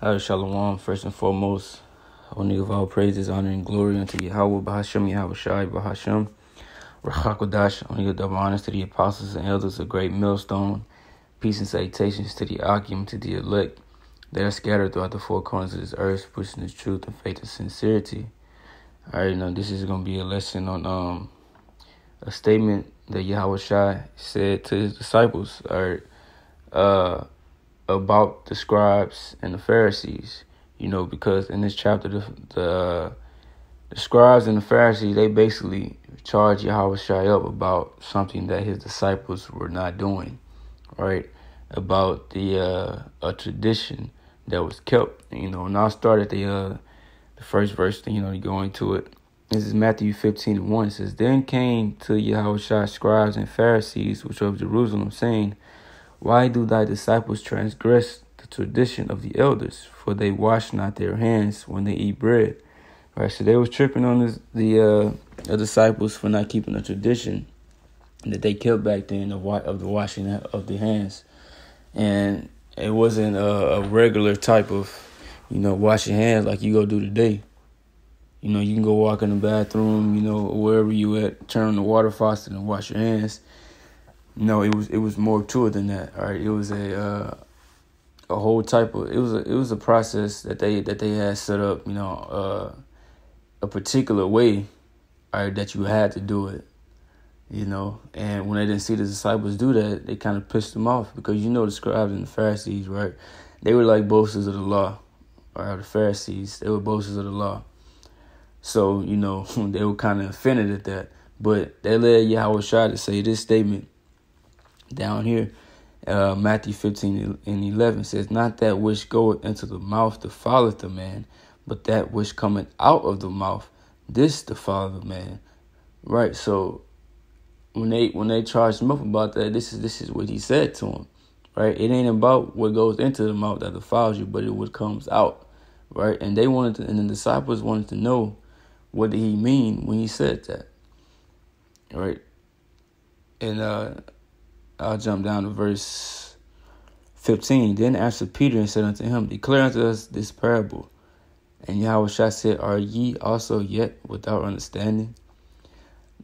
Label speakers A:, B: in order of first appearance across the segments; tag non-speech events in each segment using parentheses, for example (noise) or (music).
A: Shalom. First and foremost, to give all praises, honor, and glory unto Yahweh, Bahashem, Yahweh Shai, Bahashem, Rachakodash. To give double honors to the apostles and elders a Great Millstone. Peace and salutations to the Akim, to the elect that are scattered throughout the four corners of this earth, pushing the truth and faith and sincerity. All right, now this is going to be a lesson on um a statement that Yahweh Shai said to his disciples. All right, uh about the scribes and the Pharisees. You know, because in this chapter, the the, the scribes and the Pharisees they basically charge Yahweh Shai up about something that his disciples were not doing, right? About the uh, a tradition that was kept. You know, and I'll start at the uh, the first verse. You know, going to it. This is Matthew 15 and 1. It says, Then came to Yahweh Shai scribes and Pharisees, which were of Jerusalem, saying, why do thy disciples transgress the tradition of the elders? For they wash not their hands when they eat bread. Right, so they was tripping on the uh, the disciples for not keeping the tradition that they kept back then of, of the washing of the hands, and it wasn't a, a regular type of, you know, washing hands like you go do today. You know, you can go walk in the bathroom, you know, wherever you at, turn on the water faucet and wash your hands. No, it was it was more to it than that. All right, it was a uh, a whole type of it was a it was a process that they that they had set up. You know, uh, a particular way, all right, that you had to do it. You know, and when they didn't see the disciples do that, they kind of pissed them off because you know the scribes and the Pharisees, right? They were like boasters of the law, or the Pharisees. They were boasters of the law. So you know (laughs) they were kind of offended at that. But they led Yahweh Shai to say this statement down here, uh, Matthew 15 and 11 says, Not that which goeth into the mouth defileth the man, but that which cometh out of the mouth, this defileth the man. Right, so when they when they charged him up about that, this is this is what he said to him. Right? It ain't about what goes into the mouth that defiles you, but it what comes out. Right? And they wanted to, and the disciples wanted to know what did he mean when he said that. Right? And uh I'll jump down to verse 15. Then answered Peter and said unto him, Declare unto us this parable. And Yahweh said, Are ye also yet without understanding?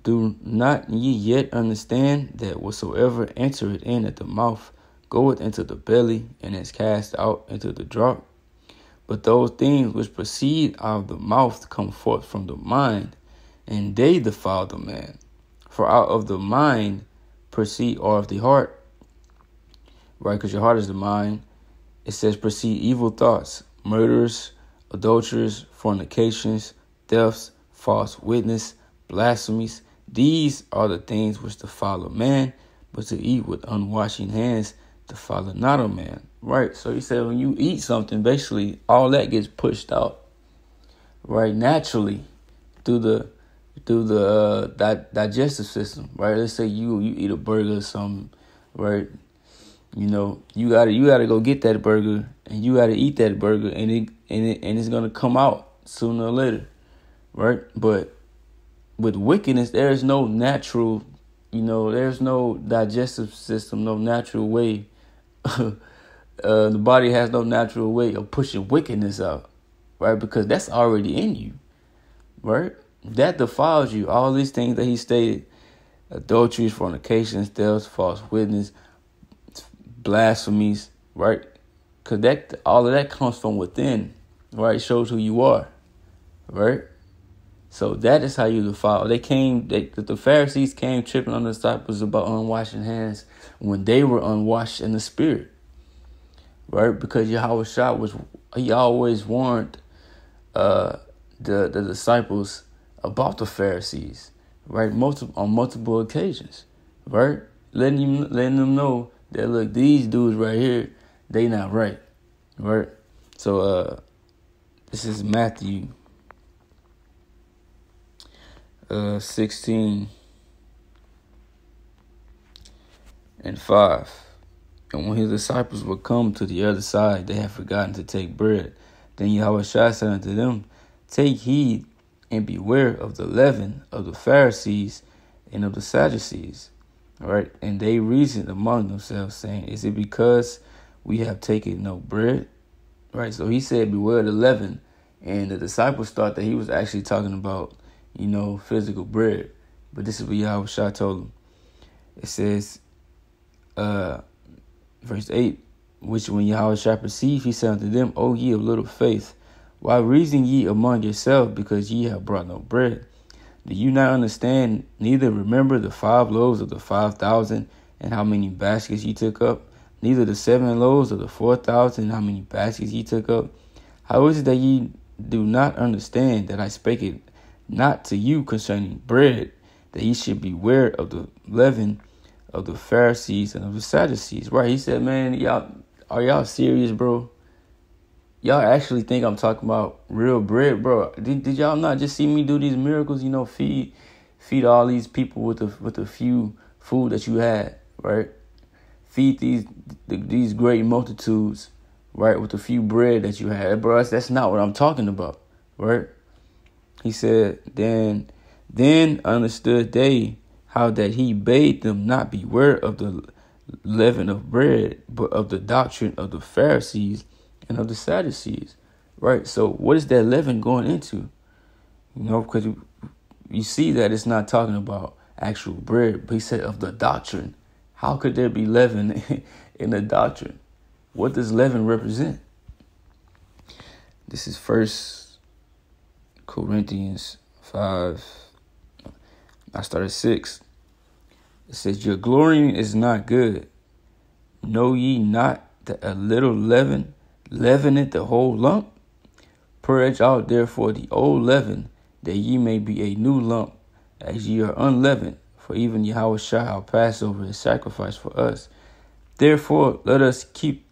A: Do not ye yet understand that whatsoever entereth in at the mouth goeth into the belly and is cast out into the draught? But those things which proceed out of the mouth come forth from the mind, and they defile the man. For out of the mind proceed or of the heart, right? Because your heart is the mind. It says proceed evil thoughts, murders, adulterers, fornications, thefts, false witness, blasphemies. These are the things which defile a man, but to eat with unwashing hands defile not a man. Right? So he said when you eat something, basically all that gets pushed out. Right? Naturally through the through the uh, di- digestive system, right? Let's say you you eat a burger or something, right? You know, you gotta you gotta go get that burger and you gotta eat that burger and it and it and it's gonna come out sooner or later, right? But with wickedness, there's no natural, you know, there's no digestive system, no natural way. (laughs) uh, the body has no natural way of pushing wickedness out, right? Because that's already in you, right? That defiles you. All these things that he stated adulteries, fornications, thefts, false witness, blasphemies, right? Because that, all of that comes from within, right? Shows who you are, right? So that is how you defile. They came, they, the Pharisees came tripping on the disciples about unwashing hands when they were unwashed in the spirit, right? Because Yahweh Shai was, he always warned uh, the, the disciples about the Pharisees, right? Multiple on multiple occasions, right? Letting you letting them know that look, these dudes right here, they not right, right? So uh, this is Matthew uh sixteen and five. And when his disciples would come to the other side, they had forgotten to take bread. Then Yahweh said unto them, Take heed and beware of the leaven of the Pharisees and of the Sadducees. Right? And they reasoned among themselves, saying, Is it because we have taken no bread? Right? So he said, Beware of the leaven. And the disciples thought that he was actually talking about, you know, physical bread. But this is what Yahweh Shai told him. It says, uh, verse 8, which when Yahweh Shai perceived, he said unto them, O ye of little faith, why reason ye among yourselves because ye have brought no bread? Do you not understand, neither remember the five loaves of the five thousand and how many baskets ye took up? Neither the seven loaves of the four thousand and how many baskets ye took up? How is it that ye do not understand that I spake it not to you concerning bread, that ye should beware of the leaven of the Pharisees and of the Sadducees? Right? He said, man, y'all, are y'all serious, bro? Y'all actually think I'm talking about real bread, bro. Did, did y'all not just see me do these miracles? You know, feed feed all these people with the with the few food that you had, right? Feed these these great multitudes, right, with the few bread that you had, bro. That's, that's not what I'm talking about, right? He said, then then understood they how that he bade them not beware of the leaven of bread, but of the doctrine of the Pharisees and of the Sadducees, right? So what is that leaven going into? You know, because you, you see that it's not talking about actual bread, but he said of the doctrine. How could there be leaven (laughs) in the doctrine? What does leaven represent? This is First Corinthians five. I started six. It says, "Your glorying is not good. Know ye not that a little leaven leaveneth the whole lump? Purge out therefore the old leaven, that ye may be a new lump, as ye are unleavened. For even Yahweh Shai Passover is sacrifice for us. Therefore, let us keep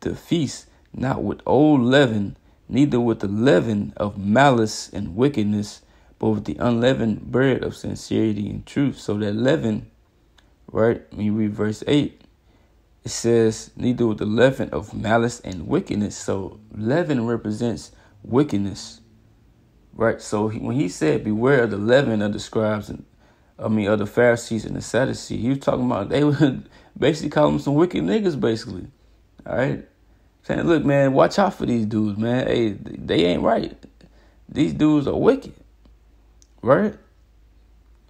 A: the feast not with old leaven, neither with the leaven of malice and wickedness, but with the unleavened bread of sincerity and truth. So that leaven, right? Me read verse 8 it says, neither with the leaven of malice and wickedness. So leaven represents wickedness, right? So he, when he said, beware of the leaven of the scribes and I mean, of the Pharisees and the Sadducees, he was talking about they would (laughs) basically call them some wicked niggas, basically. All right, saying, look, man, watch out for these dudes, man. Hey, they ain't right. These dudes are wicked, right?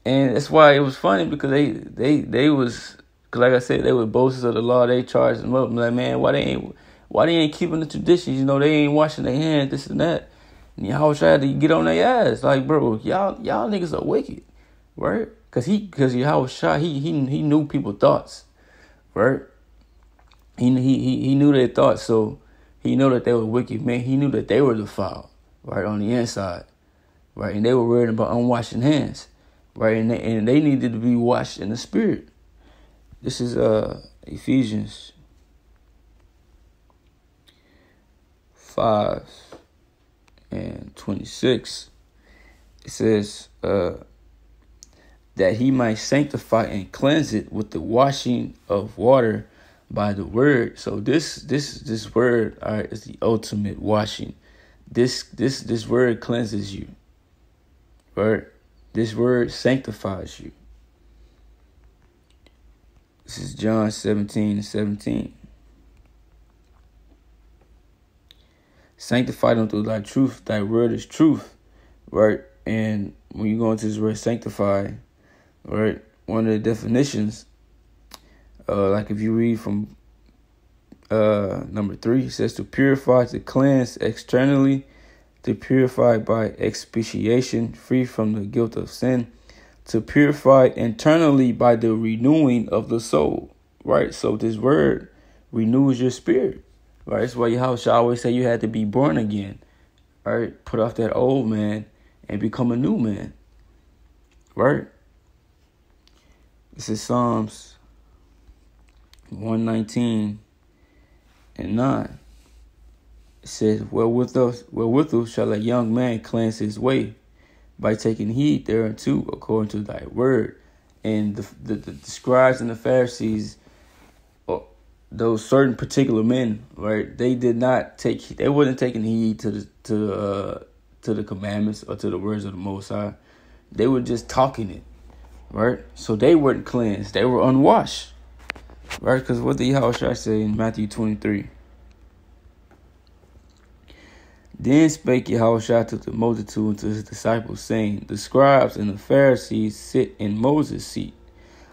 A: And that's why it was funny because they they they was Cause like I said, they were boasters of the law. They charged them up. I'm like, man, why they ain't why they ain't keeping the traditions? You know, they ain't washing their hands, this and that. And y'all tried to get on their ass. Like, bro, y'all y'all niggas are wicked, right? Cause he cause Yahweh Shai, he he he knew people's thoughts, right? He he he he knew their thoughts, so he knew that they were wicked, man. He knew that they were defiled, right, on the inside. Right? And they were worried about unwashing hands. Right? And they and they needed to be washed in the spirit. This is uh Ephesians 5 and 26. It says uh that he might sanctify and cleanse it with the washing of water by the word. So this this this word all right, is the ultimate washing. This this this word cleanses you. Right? This word sanctifies you. This is John 17 and 17. Sanctify them through thy truth. Thy word is truth. Right? And when you go into this word sanctify, right, one of the definitions, uh, like if you read from uh, number three, it says to purify, to cleanse externally, to purify by expiation, free from the guilt of sin to purify internally by the renewing of the soul. Right? So this word renews your spirit. Right? That's why Yahweh Shai always say you had to be born again. Right? Put off that old man and become a new man. Right? This is Psalms 119 and 9. It says, Wherewith us, wherewithal shall a young man cleanse his way? By taking heed thereunto according to thy word. And the, the, the scribes and the Pharisees, uh, those certain particular men, right? They did not take, they wasn't taking heed to the to uh, to the commandments or to the words of the Most High. They were just talking it, right? So they weren't cleansed. They were unwashed, right? Because what the Yahweh say in Matthew twenty three? Then spake Yahushua to the multitude and to his disciples, saying, The scribes and the Pharisees sit in Moses' seat.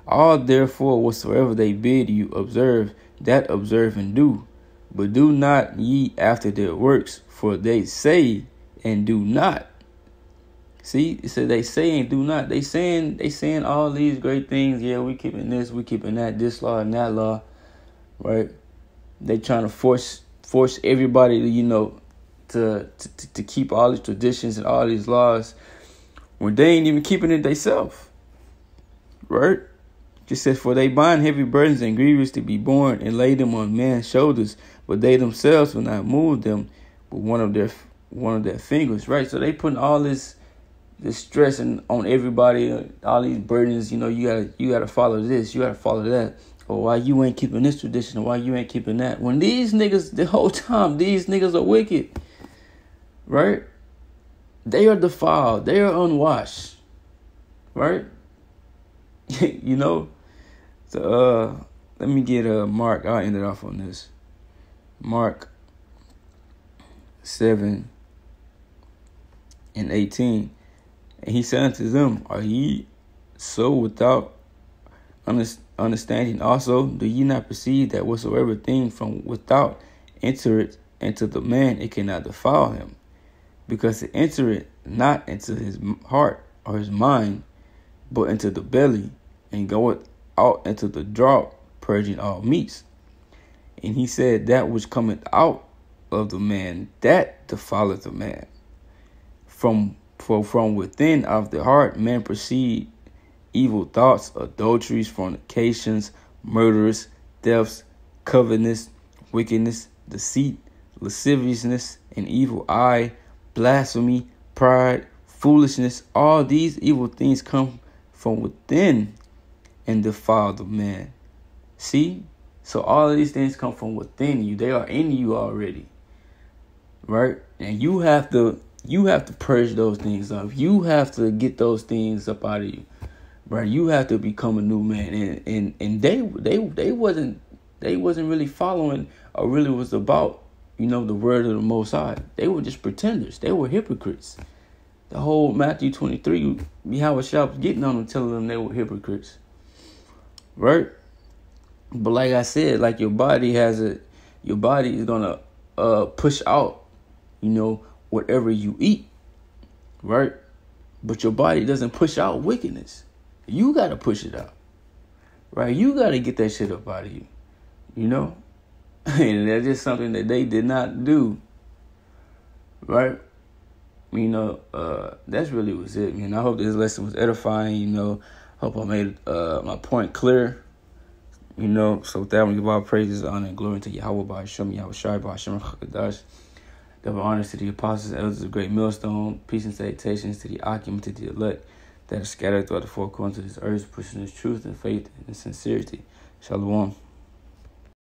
A: All therefore whatsoever they bid you observe, that observe and do. But do not ye after their works, for they say and do not. See, it said they say and do not. They saying they saying all these great things. Yeah, we keeping this, we keeping that, this law and that law, right? They trying to force force everybody to you know to to to keep all these traditions and all these laws when they ain't even keeping it themselves, right? Just says, For they bind heavy burdens and grievous to be borne and lay them on man's shoulders, but they themselves will not move them with one of their one of their fingers, right? So they putting all this this stress and on everybody, all these burdens. You know, you gotta you gotta follow this, you gotta follow that. Or why you ain't keeping this tradition, or why you ain't keeping that. When these niggas the whole time, these niggas are wicked, right? They are defiled, they are unwashed, right? (laughs) you know, so uh, let me get a uh, Mark. I'll end it off on this. Mark seven and eighteen, and he said unto them, Are ye so without understanding? Also, do ye not perceive that whatsoever thing from without entereth into the man, it cannot defile him, because it entereth not into his heart or his mind, but into the belly, and goeth out into the drought, purging all meats. And he said, That which cometh out of the man, that defileth the man. From for from within of the heart men proceed evil thoughts, adulteries, fornications, murders, thefts, covetousness, wickedness, deceit, lasciviousness, an evil eye, blasphemy, pride, foolishness. All these evil things come from within and defile the man. See? So all of these things come from within you. They are in you already. Right? And you have to you have to purge those things up. You have to get those things up out of you. Right? You have to become a new man. And and, and they they they wasn't they wasn't really following or really was about, you know, the word of the most high. They were just pretenders. They were hypocrites. The whole Matthew 23, Yahweh Shai was getting on them, telling them they were hypocrites right? But like I said, like your body has a, your body is gonna uh push out, you know, whatever you eat, right? But your body doesn't push out wickedness. You gotta push it out, right? You gotta get that shit up out of you, you know. (laughs) and that's just something that they did not do, right? You know, uh, that's really was it, man. I hope this lesson was edifying. You know, Hope I made uh, my point clear. You know, so with that, we give all praises, honor, and glory to Yahweh by Hashem, Yahweh Shai by Hashem Chakadash. Double honors to the apostles, elders of great millstone. Peace and salutations to the occupant, to the elect that are scattered throughout the four corners of this earth, pushing this truth and faith and sincerity. Shalom.